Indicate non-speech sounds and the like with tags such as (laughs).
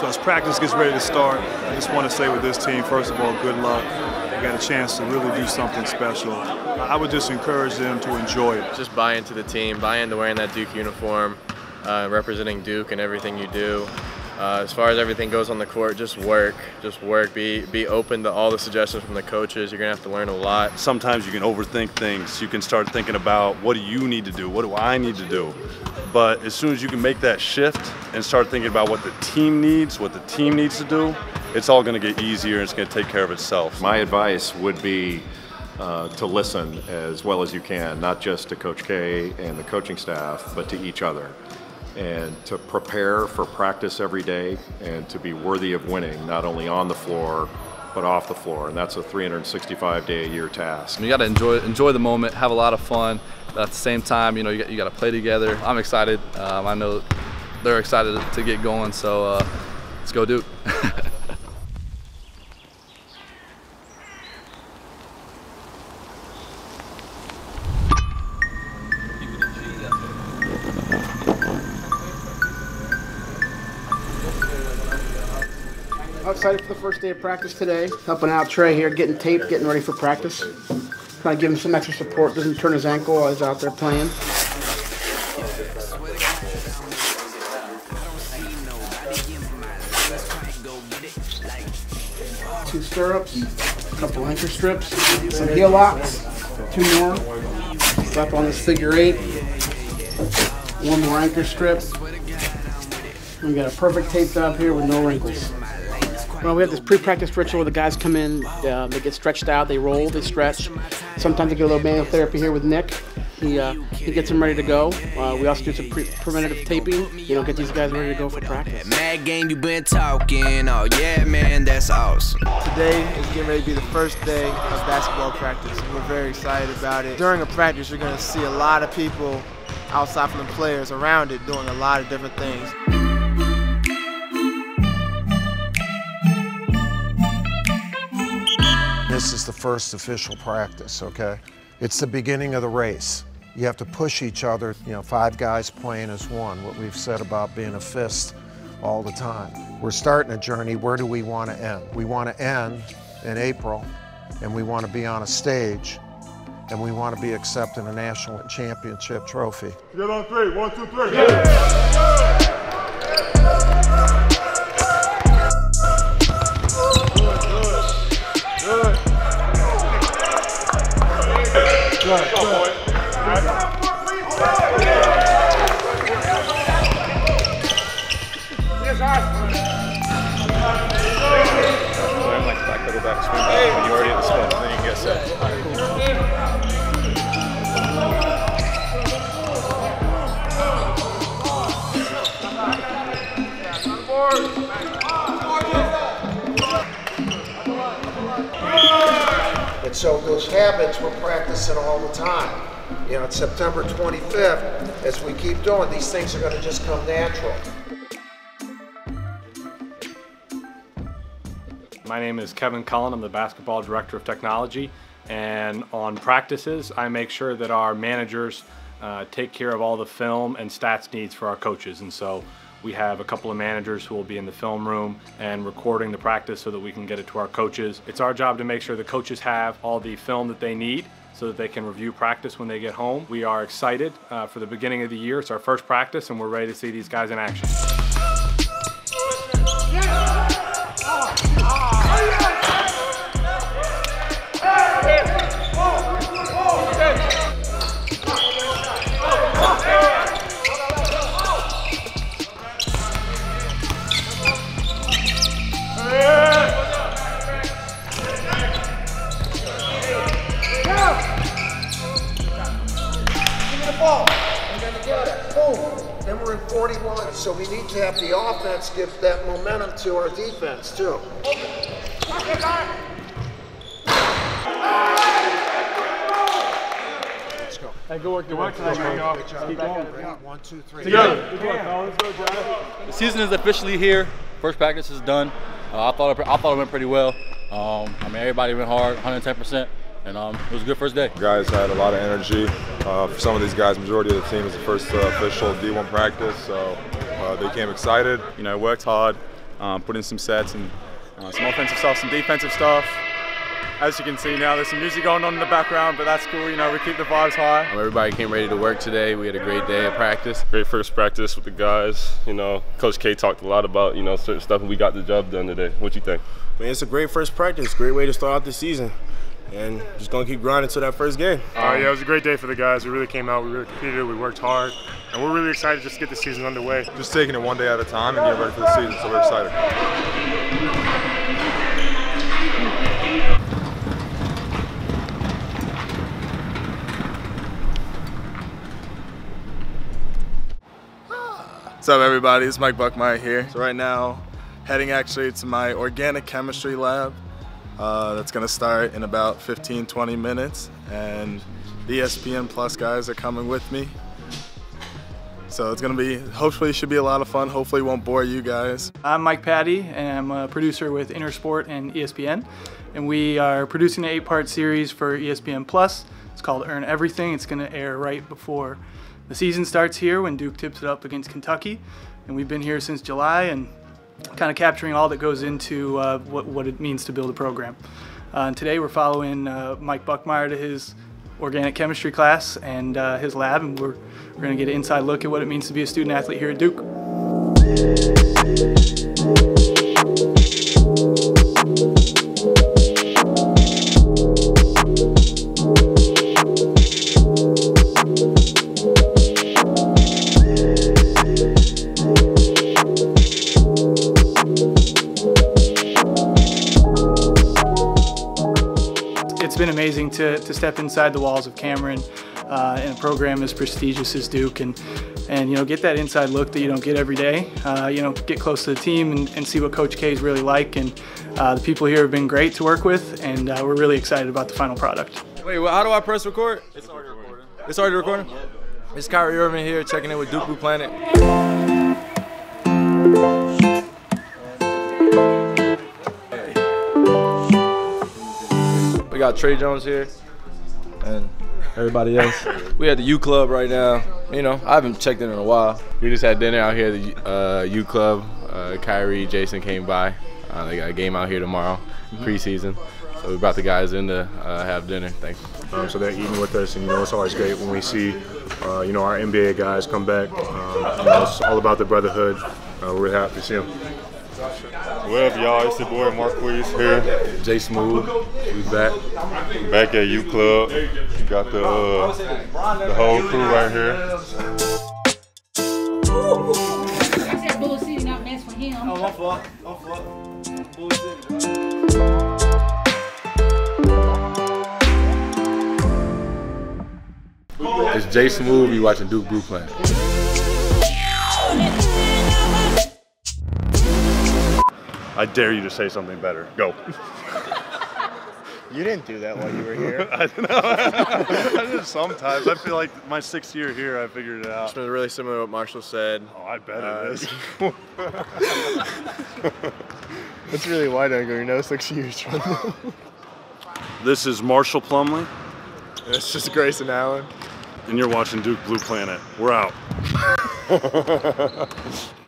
So as practice gets ready to start, I just want to say with this team, first of all, good luck. We got a chance to really do something special. I would just encourage them to enjoy it. Just buy into the team, buy into wearing that Duke uniform, uh, representing Duke and everything you do. Uh, as far as everything goes on the court, just work, just work. Be be open to all the suggestions from the coaches. You're gonna have to learn a lot. Sometimes you can overthink things. You can start thinking about what do you need to do, what do I need to do. But as soon as you can make that shift and start thinking about what the team needs, what the team needs to do, it's all going to get easier and it's going to take care of itself. My advice would be uh, to listen as well as you can, not just to Coach K and the coaching staff, but to each other and to prepare for practice every day and to be worthy of winning, not only on the floor, but off the floor. And that's a 365 day a year task. You got to enjoy, enjoy the moment, have a lot of fun. But at the same time, you know, you got, you got to play together. I'm excited. Um, I know they're excited to get going, so uh, let's go Duke. (laughs) excited for the first day of practice today. Helping out Tre here, getting tape, getting ready for practice. Trying to give him some extra support. Doesn't turn his ankle while he's out there playing. Two stirrups, a couple anchor strips, some heel locks, two more. Up on this figure eight. One more anchor strip. We got a perfect tape job here with no wrinkles. Well, we have this pre-practice ritual where the guys come in, uh, they get stretched out, they roll, they stretch. Sometimes they get a little manual therapy here with Nick. He, uh, he gets them ready to go. Uh, we also do some pre preventative taping, you know, get these guys ready to go for practice. Mad game, you been talking. Oh, yeah, man, that's awesome. Today is getting ready to be the first day of basketball practice. We're very excited about it. During a practice, you're going to see a lot of people outside from the players around it doing a lot of different things. This is the first official practice, okay? It's the beginning of the race. You have to push each other, you know, five guys playing as one, what we've said about being a fist all the time. We're starting a journey, where do we want to end? We want to end in April, and we want to be on a stage, and we want to be accepting a national championship trophy. Get on three, one, two, three. Yeah. And so those habits we're practicing all the time. You know, it's September 25th. As we keep doing, these things are going to just come natural. My name is Kevin Cullen. I'm the basketball director of technology. And on practices, I make sure that our managers uh, take care of all the film and stats needs for our coaches. And so we have a couple of managers who will be in the film room and recording the practice so that we can get it to our coaches. It's our job to make sure the coaches have all the film that they need so that they can review practice when they get home. We are excited uh, for the beginning of the year. It's our first practice and we're ready to see these guys in action. We're in 41, so we need to have the offense give that momentum to our defense, too. Let's go. Hey, good work. Good work tonight, man. Keep going. One, two, three. Together. The season is officially here. First practice is done. Uh, I thought it, I thought it went pretty well. Um, I mean, everybody went hard, 110 percent and um, it was a good first day. Guys had a lot of energy. Uh, for some of these guys, majority of the team is the first uh, official D1 practice, so uh, they came excited. You know, worked hard, um, put in some sets and uh, some offensive stuff, some defensive stuff. As you can see now, there's some music going on in the background, but that's cool. You know, we keep the vibes high. Everybody came ready to work today. We had a great day of practice. Great first practice with the guys. You know, Coach K talked a lot about you know certain stuff, and we got the job done today. What you think? Man, it's a great first practice. Great way to start out the season. And just gonna keep grinding until that first game. Uh, yeah, it was a great day for the guys. We really came out, we really competed, we worked hard, and we're really excited to just to get the season underway. Just taking it one day at a time and getting ready for the season, so we're excited. What's up, everybody? It's Mike Buckmeyer here. So right now, heading actually to my organic chemistry lab. Uh, that's gonna start in about 15, 20 minutes, and the ESPN Plus guys are coming with me. So it's gonna be, hopefully, should be a lot of fun. Hopefully, won't bore you guys. I'm Mike Patty, and I'm a producer with Intersport and ESPN, and we are producing an eight-part series for ESPN Plus. It's called Earn Everything. It's gonna air right before the season starts here when Duke tips it up against Kentucky, and we've been here since July and kind of capturing all that goes into uh, what, what it means to build a program. Uh, and today we're following uh, Mike Buckmeyer to his organic chemistry class and uh, his lab, and we're, we're going to get an inside look at what it means to be a student athlete here at Duke. Been amazing to, to step inside the walls of Cameron uh, in a program as prestigious as Duke and, and you know get that inside look that you don't get every day. Uh, you know get close to the team and, and, see what Coach K is really like and uh, the people here have been great to work with and uh, we're really excited about the final product. Wait, well, how do I press record? It's already recording. It's already recording? It's Kyrie Irving here checking in with Duke Blue Planet. We got Tre Jones here and everybody else. We at the U Club right now. You know, I haven't checked in in a while. We just had dinner out here at the uh, U Club. Uh, Kyrie, Jayson came by. Uh, they got a game out here tomorrow, preseason. So we brought the guys in to uh, have dinner. Thanks. Um, so they're eating with us, and you know it's always great when we see, uh, you know, our NBA guys come back. Um, you know, it's all about the brotherhood. Uh, we're happy to see them. What up, y'all? It's your boy Marques here. Jay Smooth, we back. Back at U Club. You Got the uh, the whole crew right here. Oh, my fault. My fault. Bullshit. It's Jay Smooth, you watching Duke Blue Planet. I dare you to say something better. Go. You didn't do that while you were here. (laughs) I know. I just sometimes. I feel like my sixth year here, I figured it out. It's been really similar to what Marshall said. Oh, I bet Uh, it is. (laughs) It's really wide angle. You know, six years from this is Marshall Plumlee, It's just Grayson Allen. and you're watching Duke Blue Planet. We're out. (laughs)